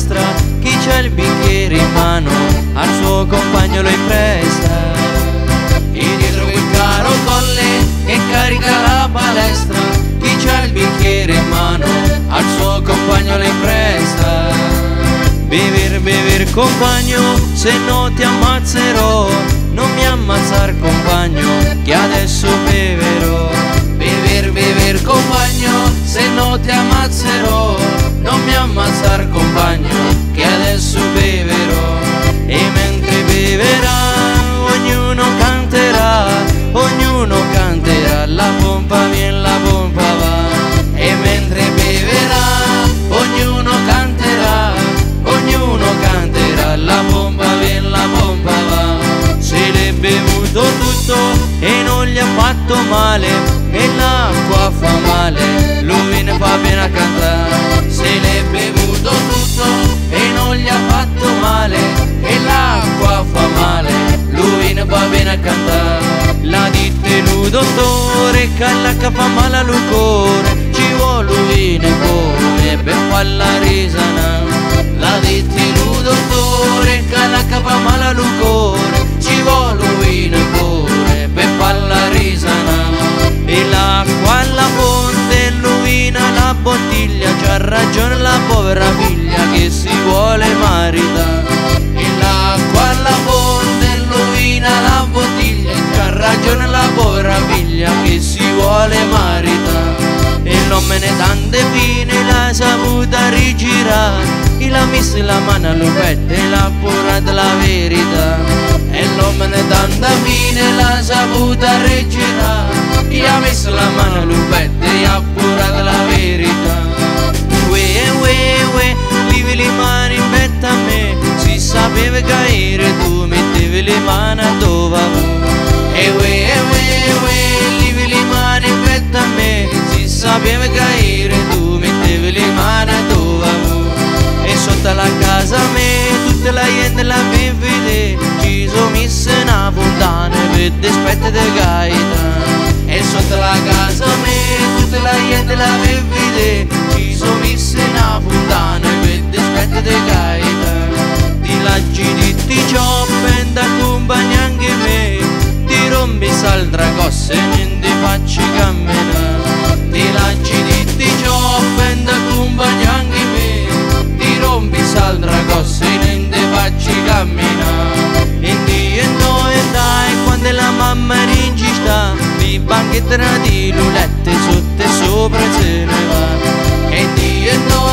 palestra Chi c'ha il bicchiere in mano al suo compagno lo impresta. E dietro quel caro colle che carica la palestra Chi c'ha il bicchiere in mano al suo compagno lo impresta. Bever, bever compagno, se no ti ammazzerò. Non mi ammazzar compagno, che adesso beverò. Bever, bever compagno, male E l'acqua fa male, lui ne fa bene a cantare. Se l'è bevuto tutto e non gli ha fatto male E l'acqua fa male, lui ne fa bene a cantare. La ditte lui dottore, che l'acqua fa male al cuore. Ci vuole lui ne pure per fare la risana figlia che si vuole maritare. E l'acqua alla fonte, l'uvina la bottiglia C'ha ragione la povera figlia che si vuole maritare. E non me ne tante fine la saputa rigirare E la messa la mano all'upetta e l'ha appurata la verità. E non me ne tanta fine la saputa rigirare E ha messo la mano all'upetta e ha appurata la verità Si sapeva caire tu mettevi le mani a dove E sotto la casa a me tutta la gente la vede Ci sono messe una fontana per dispetto di gaita e sotto la casa me tutta la gente la vede Ci sono messe una fontana per dispetto di gaita Di banchette di lulette sotto e sopra se ne va. E Dio e noi